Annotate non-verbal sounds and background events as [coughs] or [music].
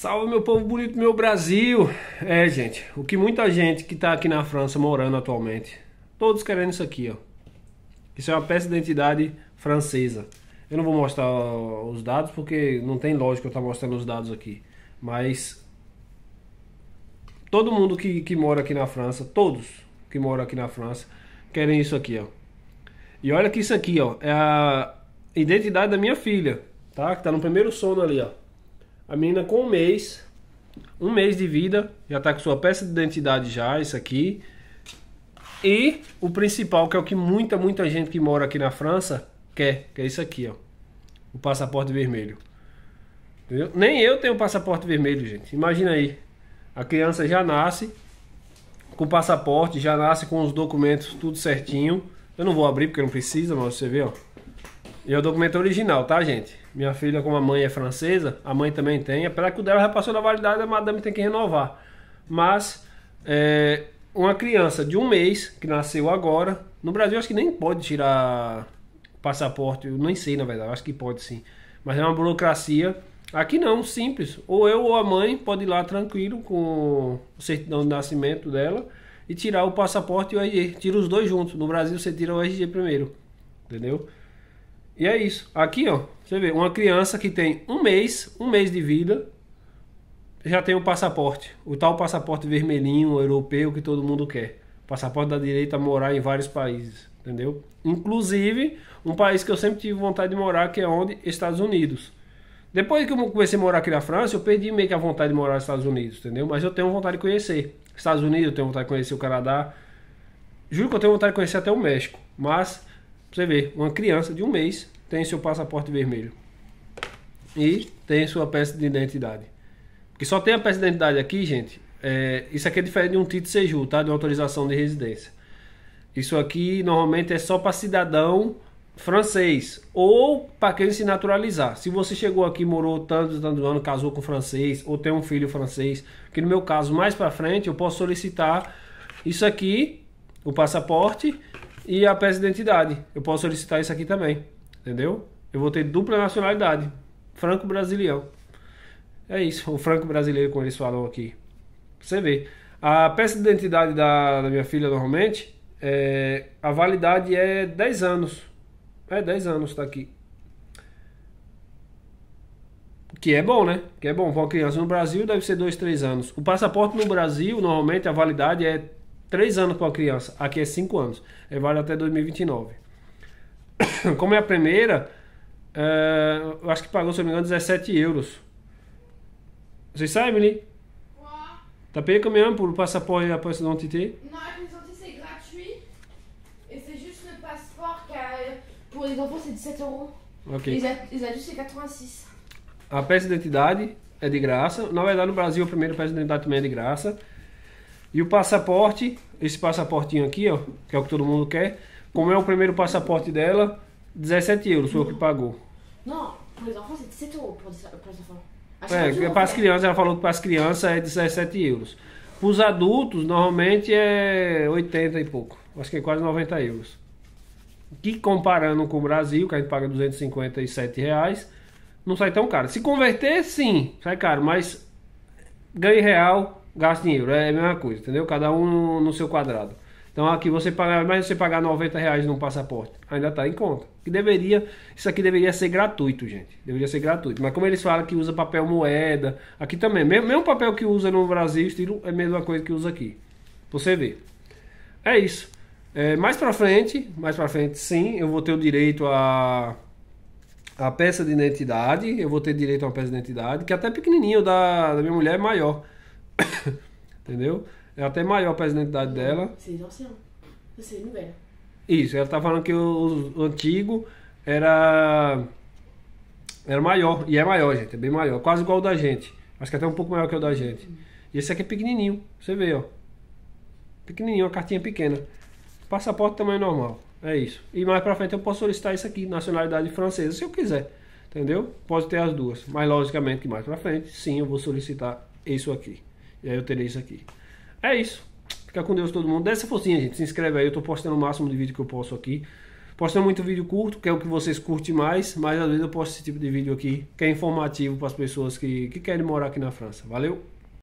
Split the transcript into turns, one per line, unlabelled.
Salve meu povo bonito, meu Brasil! É, gente, o que muita gente que tá aqui na França morando atualmente, todos querendo isso aqui, ó. Isso é uma peça de identidade francesa. Eu não vou mostrar os dados porque não tem lógica eu estar mostrando os dados aqui. Mas todo mundo que, que mora aqui na França, todos que moram aqui na França, querem isso aqui, ó. E olha que isso aqui, ó, é a identidade da minha filha, tá? Que tá no primeiro sono ali, ó. A menina com um mês, um mês de vida, já tá com sua peça de identidade já, isso aqui. E o principal, que é o que muita, muita gente que mora aqui na França quer, que é isso aqui, ó. O passaporte vermelho. Entendeu? Nem eu tenho passaporte vermelho, gente. Imagina aí. A criança já nasce com passaporte, já nasce com os documentos tudo certinho. Eu não vou abrir porque não precisa, mas você vê, ó. E é o documento original, tá, gente? Minha filha, como a mãe é francesa, a mãe também tem. Apesar que o dela já passou da validade, a madame tem que renovar. Mas, é, uma criança de um mês, que nasceu agora, no Brasil acho que nem pode tirar passaporte, eu nem sei na verdade, acho que pode sim. Mas é uma burocracia. Aqui não, simples. Ou eu ou a mãe pode ir lá tranquilo com o certidão de nascimento dela e tirar o passaporte e o RG. Tira os dois juntos. No Brasil você tira o RG primeiro. Entendeu? E é isso. Aqui, ó, você vê, uma criança que tem um mês, um mês de vida, já tem o passaporte. O tal passaporte vermelhinho, europeu, que todo mundo quer. Passaporte da direita a morar em vários países, entendeu? Inclusive, um país que eu sempre tive vontade de morar, que é onde? Estados Unidos. Depois que eu comecei a morar aqui na França, eu perdi meio que a vontade de morar nos Estados Unidos, entendeu? Mas eu tenho vontade de conhecer. Estados Unidos, eu tenho vontade de conhecer o Canadá. Juro que eu tenho vontade de conhecer até o México. Mas, você vê, uma criança de um mês tem seu passaporte vermelho. E tem sua peça de identidade. Porque só tem a peça de identidade aqui, gente. É, isso aqui é diferente de um título Seju, tá? De autorização de residência. Isso aqui normalmente é só para cidadão francês ou para quem se naturalizar. Se você chegou aqui, morou tantos tantos anos, casou com francês ou tem um filho francês, que no meu caso mais para frente eu posso solicitar isso aqui, o passaporte e a peça de identidade. Eu posso solicitar isso aqui também, entendeu? Eu vou ter dupla nacionalidade, franco-brasileiro. É isso, o franco-brasileiro como eles falam aqui. Você vê. A peça de identidade da, da minha filha normalmente, é, a validade é 10 anos. É, 10 anos tá aqui. Que é bom, né? Que é bom. Uma criança no Brasil deve ser 2, 3 anos. O passaporte no Brasil, normalmente, a validade é 3 anos para a criança. Aqui é 5 anos. É vale até 2029. [coughs] Como é a primeira, é, eu acho que pagou, se não me engano, 17 euros. Vocês sabem, Emily? T'as payé combien pour le passeport et la pièce d'identité
Non, la pièce d'identité c'est gratuit. Et c'est juste le passeport qui a- pour les enfants c'est 17 euros.
Ok.
Les, ad- les adultes c'est 86.
A peça de identidade é de graça. Na verdade, no Brasil, a primeira peça de identidade também é de graça. E o passaporte, esse passaportinho aqui, ó, que é o que todo mundo quer. Como é o primeiro passaporte dela, 17 euros foi o que pagou.
Non, pour les enfants c'est 17 euros pour, les- pour les enfants. À chaque
É, para as
fait.
crianças, ela falou que para as crianças é 17 euros. Para os adultos, normalmente é 80 e pouco. Acho que é quase 90 euros. Que comparando com o Brasil, que a gente paga 257 reais, não sai tão caro. Se converter, sim, sai caro, mas ganhe real, gaste dinheiro. É a mesma coisa, entendeu? Cada um no, seu quadrado. Então aqui você paga, mais você pagar 90 reais num passaporte, ainda está em conta. Que deveria, isso aqui deveria ser gratuito, gente. Deveria ser gratuito. Mas como eles falam que usa papel moeda, aqui também, mesmo, mesmo papel que usa no Brasil, estilo, é a mesma coisa que usa aqui. Você vê. É isso. É, mais pra frente, mais pra frente, sim, eu vou ter o direito a a peça de identidade, eu vou ter direito a uma peça de identidade, que até pequenininho da, da minha mulher é maior. [coughs] Entendeu? É até maior a identidade dela.
Ça c'est les nouvelles.
Isso, ela tá falando que o, o antigo era era maior, e é maior, gente, é bem maior, quase igual o da gente. Acho que até um pouco maior que o da gente. E esse aqui é pequenininho, você vê, ó. Pequenininho, uma cartinha pequena. Passaporte tamanho normal. É isso. E mais pra frente eu posso solicitar isso aqui, nacionalidade francesa, se eu quiser. Entendeu? Pode ter as duas. Mas logicamente que mais pra frente, sim, eu vou solicitar isso aqui. E aí eu terei isso aqui. É isso. Fica com Deus todo mundo. Dessa focinha, gente. Se inscreve aí. Eu tô postando o máximo de vídeo que eu posso aqui. Postando muito vídeo curto, que é o que vocês curtem mais, mas às vezes eu posto esse tipo de vídeo aqui, que é informativo para as pessoas que, que querem morar aqui na França. Valeu?